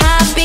happy